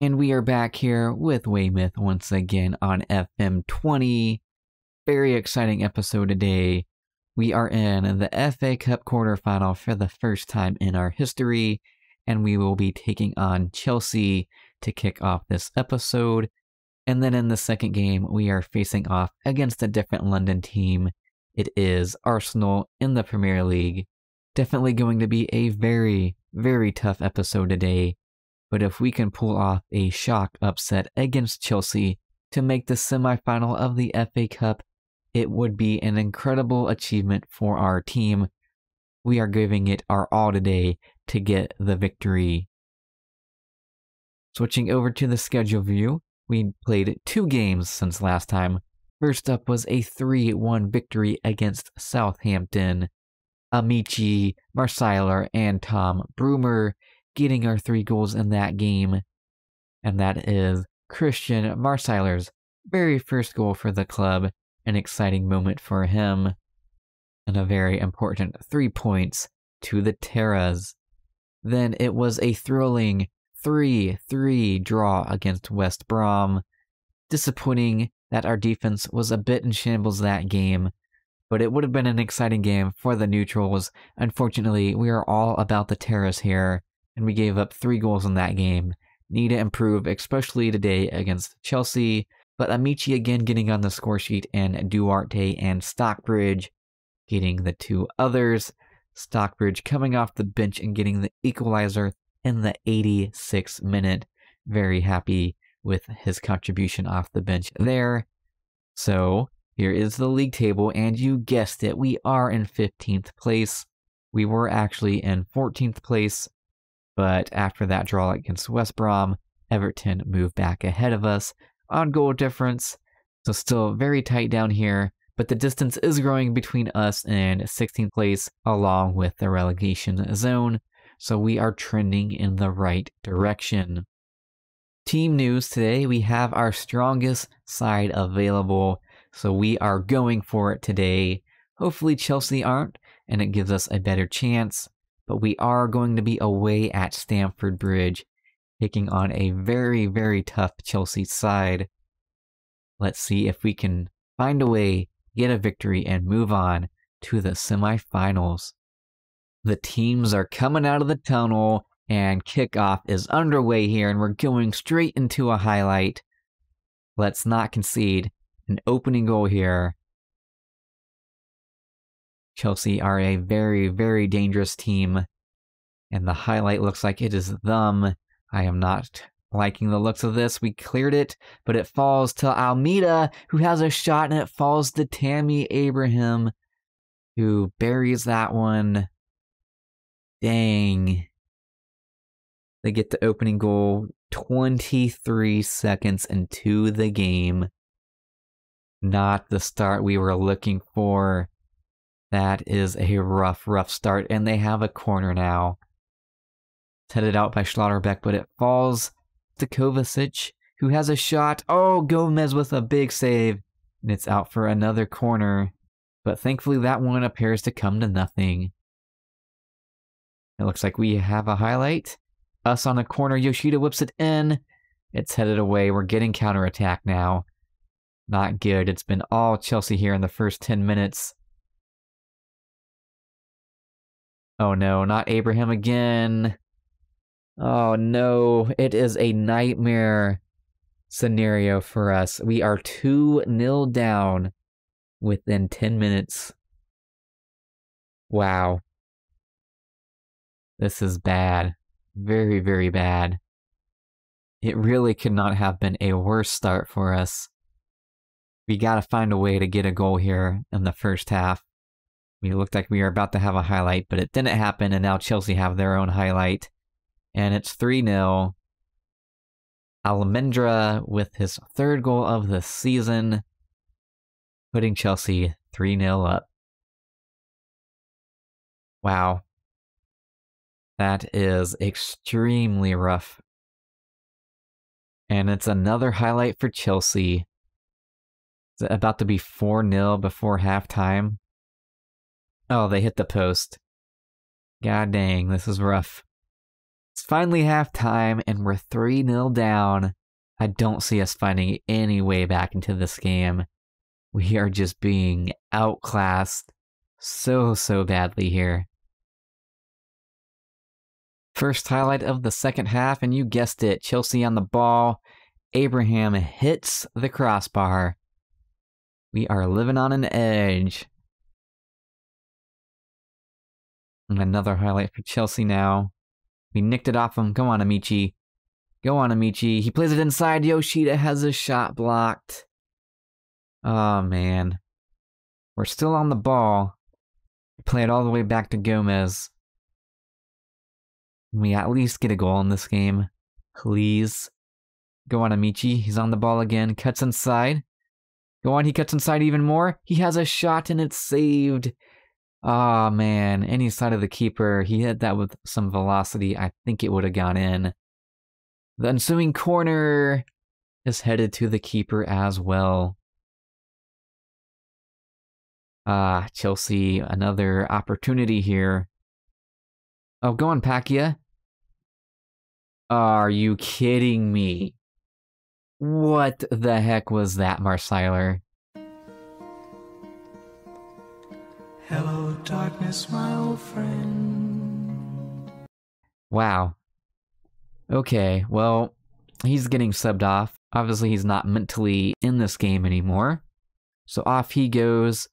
And we are back here with Weymouth once again on FM 20. Very exciting episode today. We are in the FA Cup quarterfinal for the first time in our history, and we will be taking on Chelsea to kick off this episode. And then in the second game, we are facing off against a different London team. It is Arsenal in the Premier League. Definitely going to be a very, very tough episode today but if we can pull off a shock upset against Chelsea to make the semifinal of the FA Cup, it would be an incredible achievement for our team. We are giving it our all today to get the victory. Switching over to the schedule view, we played two games since last time. First up was a 3 1 victory against Southampton. Amici, Marsiler, and Tom Broomer getting our three goals in that game. And that is Christian Marsiler's very first goal for the club, an exciting moment for him, and a very important three points to the Terras. Then it was a thrilling 3 3 draw against West Brom. Disappointing that our defense was a bit in shambles that game, but it would have been an exciting game for the neutrals. Unfortunately, we are all about the Terras here, and we gave up three goals in that game. Need to improve, especially today against Chelsea. But Amici again getting on the score sheet, and Duarte and Stockbridge getting the two others. Stockbridge coming off the bench and getting the equalizer in the 86th minute. Very happy with his contribution off the bench there. So, here is the league table, and you guessed it, we are in 15th place. We were actually in 14th place but after that draw against West Brom, Everton moved back ahead of us on goal difference. So still very tight down here, but the distance is growing between us and 16th place along with the relegation zone. So we are trending in the right direction. Team news today, we have our strongest side available. So we are going for it today. Hopefully Chelsea aren't, and it gives us a better chance but we are going to be away at Stamford Bridge, taking on a very, very tough Chelsea side. Let's see if we can find a way, get a victory, and move on to the semifinals. The teams are coming out of the tunnel, and kickoff is underway here, and we're going straight into a highlight. Let's not concede. An opening goal here. Chelsea are a very, very dangerous team. And the highlight looks like it is them. I am not liking the looks of this. We cleared it, but it falls to Almeida, who has a shot, and it falls to Tammy Abraham, who buries that one. Dang. They get the opening goal 23 seconds into the game. Not the start we were looking for. That is a rough, rough start, and they have a corner now. It's headed out by Schlotterbeck, but it falls to Kovacic, who has a shot. Oh, Gomez with a big save, and it's out for another corner. But thankfully, that one appears to come to nothing. It looks like we have a highlight. Us on a corner, Yoshida whips it in. It's headed away. We're getting counterattack now. Not good. It's been all Chelsea here in the first 10 minutes. Oh no, not Abraham again. Oh no, it is a nightmare scenario for us. We are 2 nil down within 10 minutes. Wow. This is bad. Very, very bad. It really could not have been a worse start for us. We gotta find a way to get a goal here in the first half. We looked like we were about to have a highlight, but it didn't happen, and now Chelsea have their own highlight. And it's 3 0. Almendra with his third goal of the season, putting Chelsea 3 0 up. Wow. That is extremely rough. And it's another highlight for Chelsea. Is it about to be 4 0 before halftime? Oh, they hit the post. God dang, this is rough. It's finally halftime, and we're 3 0 down. I don't see us finding any way back into this game. We are just being outclassed so, so badly here. First highlight of the second half, and you guessed it Chelsea on the ball. Abraham hits the crossbar. We are living on an edge. Another highlight for Chelsea now. We nicked it off him. Go on, Amici. Go on, Amici. He plays it inside. Yoshida has a shot blocked. Oh, man. We're still on the ball. Play it all the way back to Gomez. We at least get a goal in this game. Please. Go on, Amici. He's on the ball again. Cuts inside. Go on, he cuts inside even more. He has a shot and it's saved. Ah, oh, man. Any side of the keeper. He hit that with some velocity. I think it would have gone in. The ensuing corner is headed to the keeper as well. Ah, Chelsea, another opportunity here. Oh, go on, Pakia. Are you kidding me? What the heck was that, Marsiler? Hello, darkness, my old friend. Wow. Okay, well, he's getting subbed off. Obviously, he's not mentally in this game anymore. So off he goes.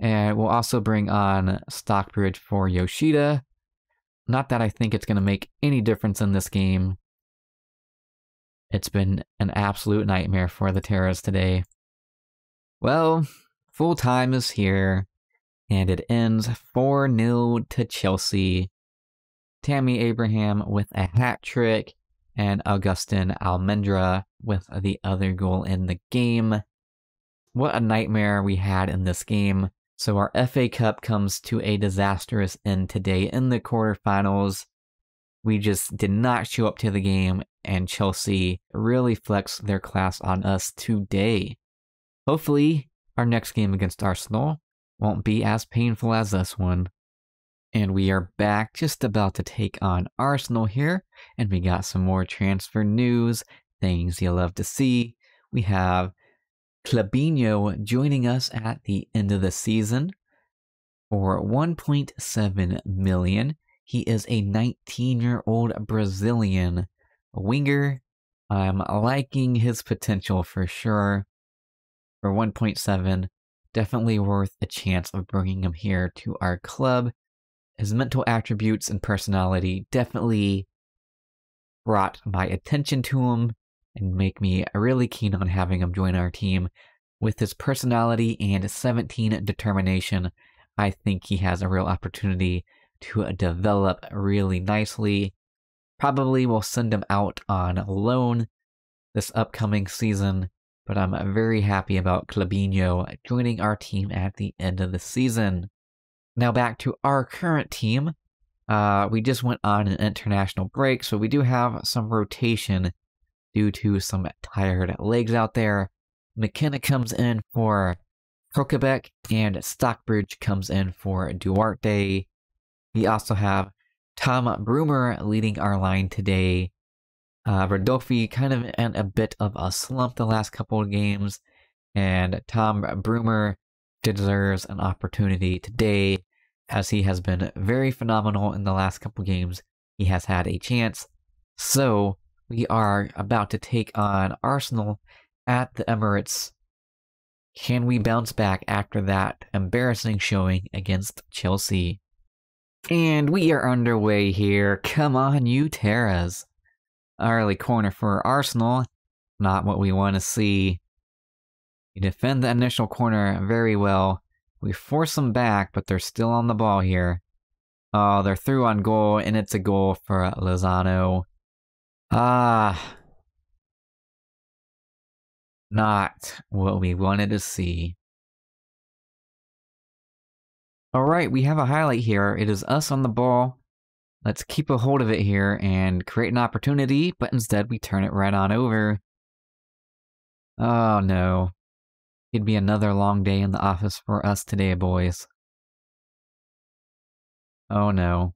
And we'll also bring on Stockbridge for Yoshida. Not that I think it's going to make any difference in this game. It's been an absolute nightmare for the Terras today. Well, full time is here, and it ends 4 0 to Chelsea. Tammy Abraham with a hat trick, and Augustin Almendra with the other goal in the game. What a nightmare we had in this game. So our FA Cup comes to a disastrous end today in the quarterfinals. We just did not show up to the game, and Chelsea really flexed their class on us today. Hopefully, our next game against Arsenal won't be as painful as this one. And we are back just about to take on Arsenal here, and we got some more transfer news, things you'll love to see. We have Clabinho joining us at the end of the season for 1.7 million. He is a 19-year-old Brazilian winger. I'm liking his potential for sure. For 1.7, definitely worth a chance of bringing him here to our club. His mental attributes and personality definitely brought my attention to him and make me really keen on having him join our team. With his personality and 17 determination, I think he has a real opportunity to uh, develop really nicely. Probably will send him out on loan this upcoming season, but I'm very happy about Clabinho joining our team at the end of the season. Now back to our current team. Uh, we just went on an international break, so we do have some rotation due to some tired legs out there. McKenna comes in for Kokebek, and Stockbridge comes in for Duarte. We also have Tom Broomer leading our line today. Uh, Rodolfi kind of in a bit of a slump the last couple of games, and Tom Broomer deserves an opportunity today as he has been very phenomenal in the last couple games. He has had a chance. So, we are about to take on Arsenal at the Emirates. Can we bounce back after that embarrassing showing against Chelsea? And we are underway here. Come on, you Terras. Early corner for Arsenal. Not what we want to see. We defend the initial corner very well. We force them back, but they're still on the ball here. Oh, they're through on goal, and it's a goal for Lozano. Ah. Not what we wanted to see. Alright, we have a highlight here. It is us on the ball. Let's keep a hold of it here and create an opportunity, but instead we turn it right on over. Oh no. It'd be another long day in the office for us today, boys. Oh no.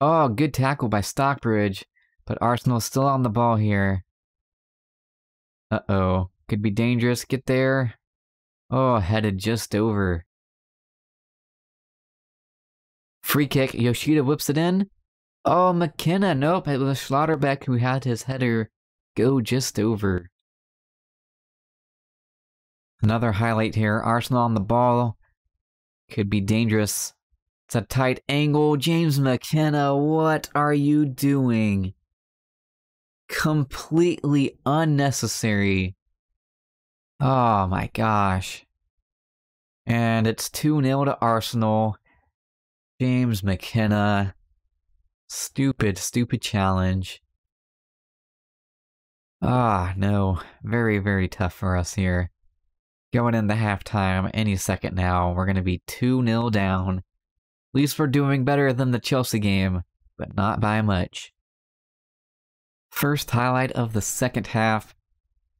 Oh, good tackle by Stockbridge, but Arsenal's still on the ball here. Uh-oh, could be dangerous. Get there. Oh, headed just over. Free kick, Yoshida whips it in. Oh, McKenna, nope, it was Schlotterbeck who had his header go just over. Another highlight here, Arsenal on the ball. Could be dangerous. It's a tight angle. James McKenna, what are you doing? Completely unnecessary. Oh my gosh. And it's 2 0 to Arsenal. James McKenna. Stupid, stupid challenge. Ah, no. Very, very tough for us here. Going into halftime any second now, we're going to be 2 0 down. At least we're doing better than the Chelsea game, but not by much. First highlight of the second half.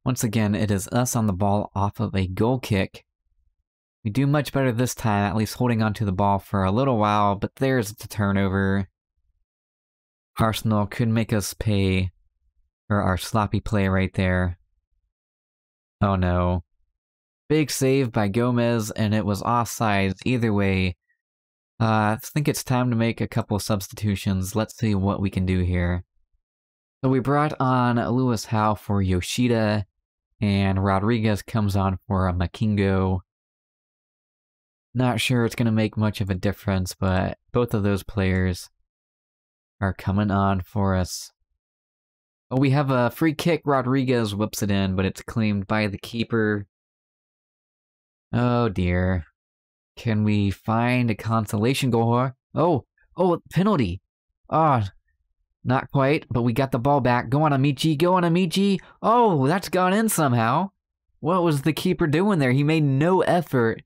Once again, it is us on the ball off of a goal kick. We do much better this time, at least holding onto the ball for a little while, but there's the turnover. Arsenal could make us pay for our sloppy play right there. Oh no. Big save by Gomez, and it was offside. Either way, uh, I think it's time to make a couple substitutions. Let's see what we can do here. So we brought on Lewis Howe for Yoshida, and Rodriguez comes on for a Makingo. Not sure it's going to make much of a difference, but both of those players are coming on for us. Oh, we have a free kick. Rodriguez whips it in, but it's claimed by the keeper. Oh dear. Can we find a consolation goal? Oh, oh, penalty. Ah, oh, not quite, but we got the ball back. Go on, Amici. Go on, Amici. Oh, that's gone in somehow. What was the keeper doing there? He made no effort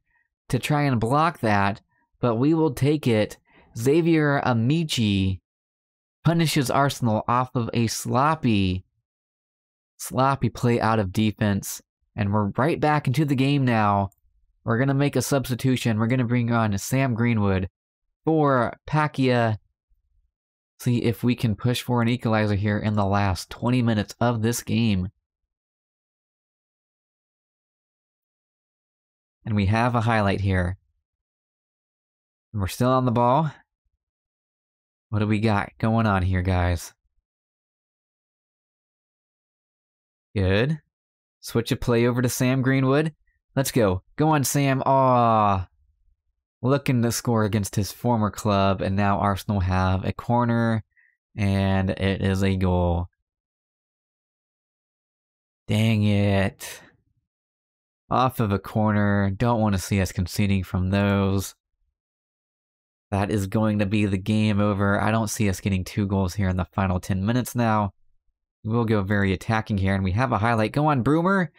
to try and block that, but we will take it. Xavier Amici punishes Arsenal off of a sloppy, sloppy play out of defense. And we're right back into the game now. We're going to make a substitution. We're going to bring on Sam Greenwood for Pakia. See if we can push for an equalizer here in the last 20 minutes of this game. And we have a highlight here. we're still on the ball. What do we got going on here, guys? Good. Switch a play over to Sam Greenwood. Let's go. Go on, Sam. Aw. Looking to score against his former club, and now Arsenal have a corner, and it is a goal. Dang it. Off of a corner. Don't want to see us conceding from those. That is going to be the game over. I don't see us getting two goals here in the final 10 minutes now. We'll go very attacking here, and we have a highlight. Go on, Broomer.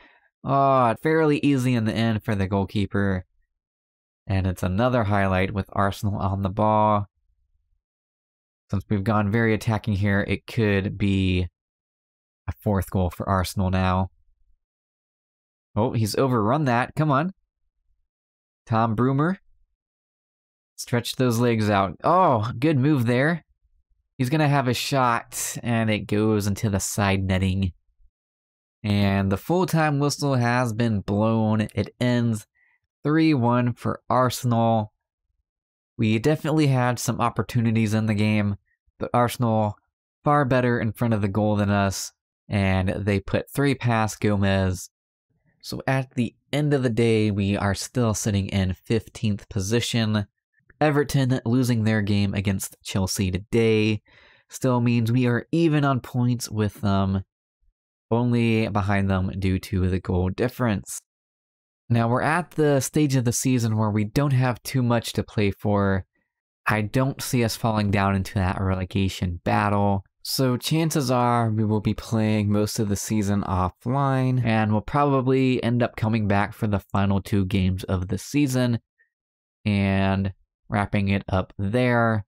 Oh, fairly easy in the end for the goalkeeper. And it's another highlight with Arsenal on the ball. Since we've gone very attacking here, it could be a fourth goal for Arsenal now. Oh, he's overrun that. Come on. Tom Broomer. Stretch those legs out. Oh, good move there. He's going to have a shot, and it goes into the side netting. And the full time whistle has been blown. It ends 3 1 for Arsenal. We definitely had some opportunities in the game, but Arsenal far better in front of the goal than us, and they put three past Gomez. So at the end of the day, we are still sitting in 15th position. Everton losing their game against Chelsea today still means we are even on points with them only behind them due to the goal difference. Now we're at the stage of the season where we don't have too much to play for. I don't see us falling down into that relegation battle. So chances are we will be playing most of the season offline and we'll probably end up coming back for the final two games of the season and wrapping it up there.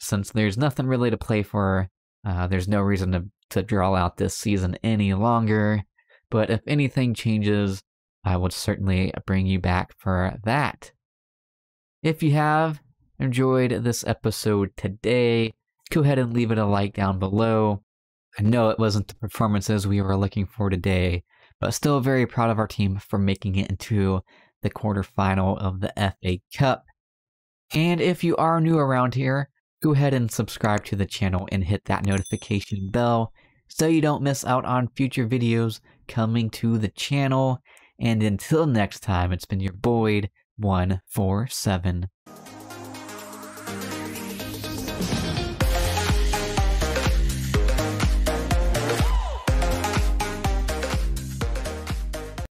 Since there's nothing really to play for, uh, there's no reason to to draw out this season any longer. But if anything changes, I would certainly bring you back for that. If you have enjoyed this episode today, go ahead and leave it a like down below. I know it wasn't the performances we were looking for today, but still very proud of our team for making it into the quarterfinal of the FA Cup. And if you are new around here, go ahead and subscribe to the channel and hit that notification bell so you don't miss out on future videos coming to the channel. And until next time, it's been your Boyd147.